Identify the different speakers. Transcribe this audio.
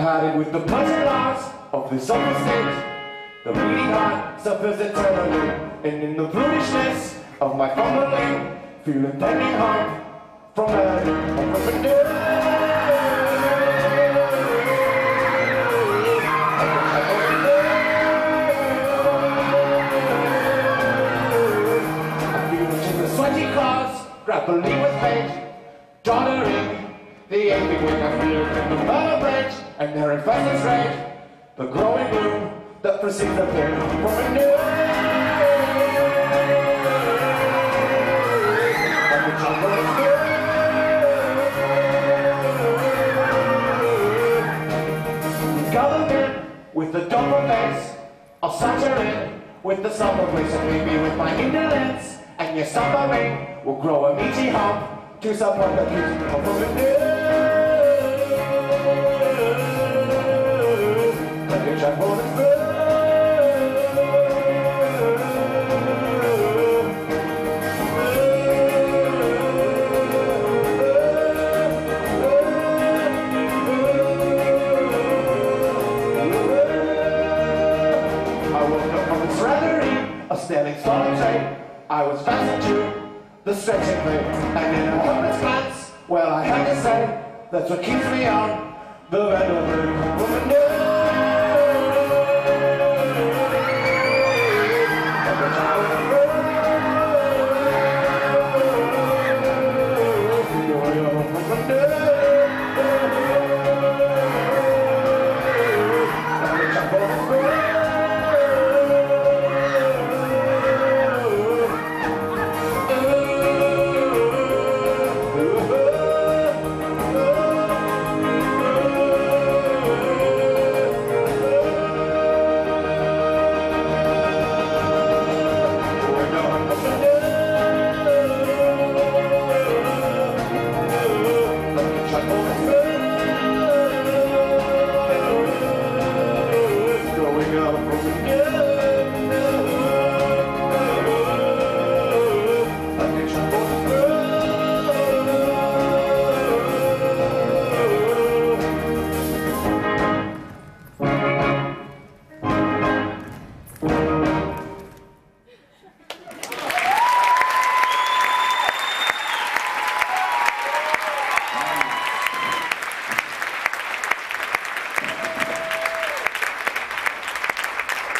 Speaker 1: I've had it with the loss of this upper state. The bleeding heart suffers eternally, and in the brutishness of my fumbling, feel impending harm from heaven or from. I the sweaty claws, grappling with fate, doddering the aching wing. Feel it in the vertebrae and their infested rage, the growing gloom that precedes the pain from a new. Like a jungle of fear. Government with the double face, I'll in with the summer place and maybe with my indolence and your suffering will grow a meaty hump to support the beauty of a new. A of fear. I woke up from this reverie of standing solitary. I was fastened to the stretching plate, and in a helpless glance, well, I had to say, that's what keeps me on the red of vendor